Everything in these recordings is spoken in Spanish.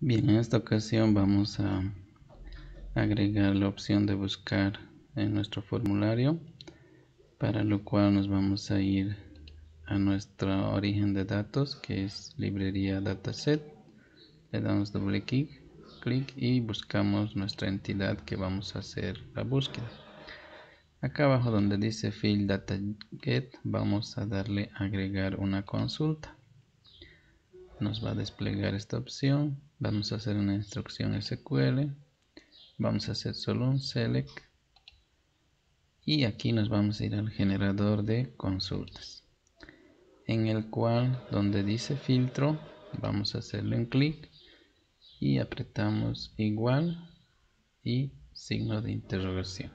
Bien, en esta ocasión vamos a agregar la opción de buscar en nuestro formulario, para lo cual nos vamos a ir a nuestro origen de datos, que es librería dataset. Le damos doble clic, clic y buscamos nuestra entidad que vamos a hacer la búsqueda. Acá abajo donde dice field data get, vamos a darle agregar una consulta nos va a desplegar esta opción. Vamos a hacer una instrucción SQL vamos a hacer solo un select. Y aquí nos vamos a ir al generador de consultas en el cual donde dice filtro vamos a hacerle un clic y apretamos igual y signo de interrogación.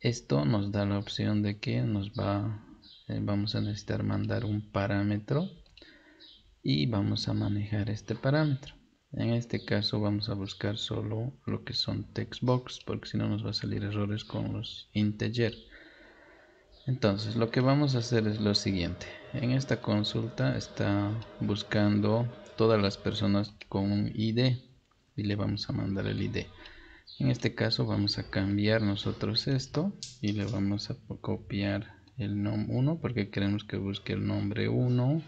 Esto nos da la opción de que nos va eh, vamos a necesitar mandar un parámetro y vamos a manejar este parámetro. En este caso vamos a buscar solo lo que son textbox porque si no nos va a salir errores con los integer. Entonces lo que vamos a hacer es lo siguiente. En esta consulta está buscando todas las personas con un id y le vamos a mandar el id en este caso vamos a cambiar nosotros esto y le vamos a copiar el nombre 1 porque queremos que busque el nombre 1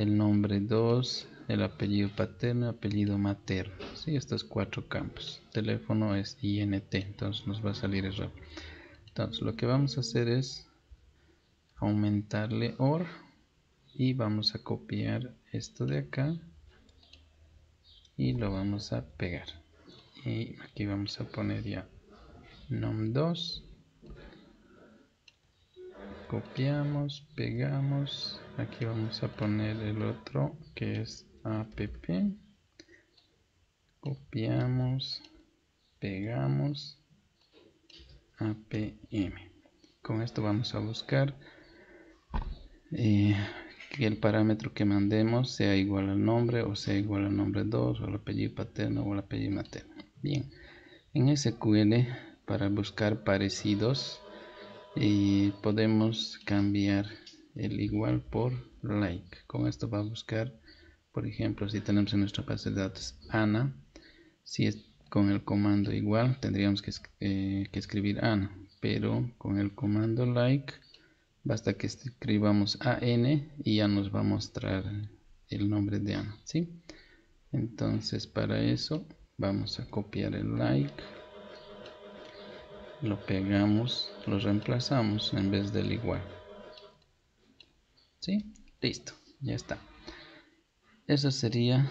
el nombre 2, el apellido paterno, apellido materno. Sí, estos cuatro campos. Teléfono es INT, entonces nos va a salir error. Entonces lo que vamos a hacer es aumentarle OR y vamos a copiar esto de acá y lo vamos a pegar. Y aquí vamos a poner ya num2 copiamos, pegamos, aquí vamos a poner el otro que es app, copiamos, pegamos, apm. Con esto vamos a buscar eh, que el parámetro que mandemos sea igual al nombre o sea igual al nombre 2 o al apellido paterno o al apellido materno. Bien, en SQL para buscar parecidos y podemos cambiar el igual por like con esto va a buscar por ejemplo si tenemos en nuestra base de datos Ana si es con el comando igual tendríamos que, eh, escribir Ana pero con el comando like basta que escribamos AN y ya nos va a mostrar el nombre de Ana ¿sí? entonces para eso vamos a copiar el like lo pegamos, lo reemplazamos en vez del igual. ¿Sí? Listo, ya está. Eso sería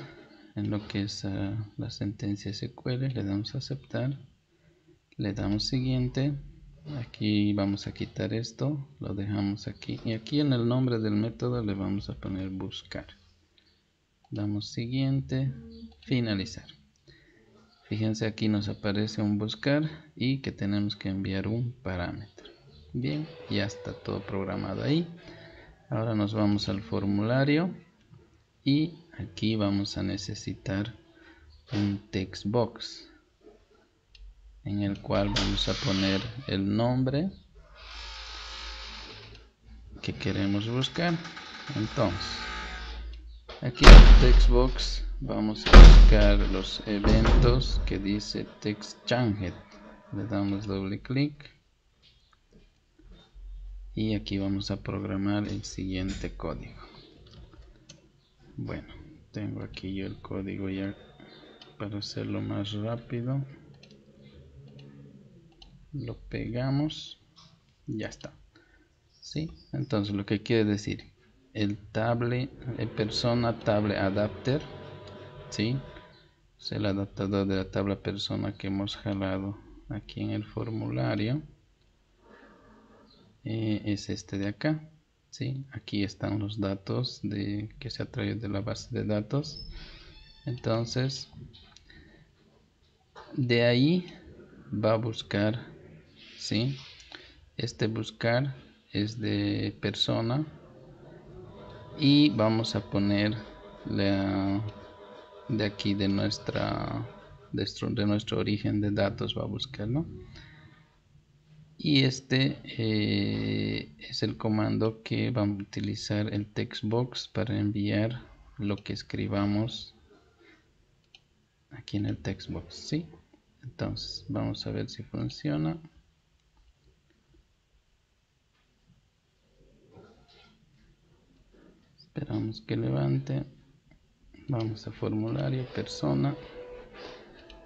en lo que es ah, la sentencia SQL. Le damos a aceptar. Le damos siguiente. Aquí vamos a quitar esto. Lo dejamos aquí. Y aquí en el nombre del método le vamos a poner buscar. Damos siguiente. Finalizar. Fíjense aquí nos aparece un buscar y que tenemos que enviar un parámetro. Bien, ya está todo programado ahí. Ahora nos vamos al formulario y aquí vamos a necesitar un text box en el cual vamos a poner el nombre que queremos buscar. Entonces, aquí en el text box vamos a buscar los eventos que dice text changed le damos doble clic. Y aquí vamos a programar el siguiente código. Bueno tengo aquí yo el código ya para hacerlo más rápido. Lo pegamos. Ya está. ¿Sí? entonces lo que quiere decir el table el persona table adapter ¿sí? es el adaptador de la tabla persona que hemos jalado aquí en el formulario eh, es este de acá ¿sí? aquí están los datos de, que se ha traído de la base de datos entonces de ahí va a buscar ¿sí? este buscar es de persona y vamos a poner la de aquí de nuestra de, nuestro origen de datos va a buscar ¿no? y este eh, es el comando que vamos a utilizar el textbox para enviar lo que escribamos aquí en el text box ¿sí? entonces vamos a ver si funciona esperamos que levante. Vamos a formulario persona.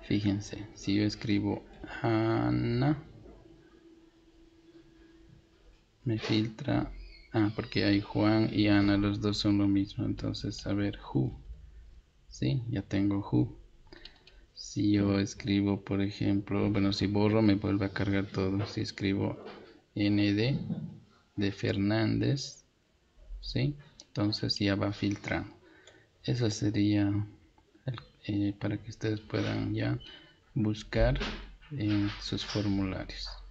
Fíjense si yo escribo Ana me filtra. Ah porque hay Juan y Ana los dos son lo mismo. Entonces a ver who. Sí ya tengo who. Si yo escribo por ejemplo bueno si borro me vuelve a cargar todo. Si escribo nd de Fernández sí entonces ya va filtrando. Eso sería eh, para que ustedes puedan ya buscar en sus formularios